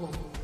unstoppable.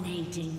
Dominating.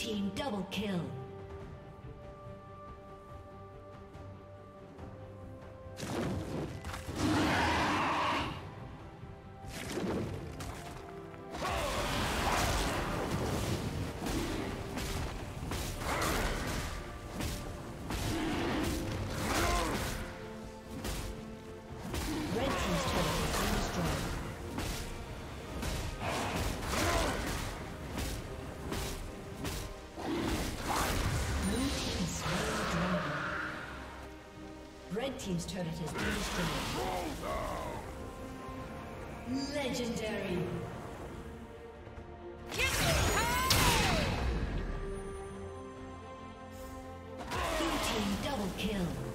Team double kill. Red Team's turret has been destroyed. Legendary. Blue Team double kill.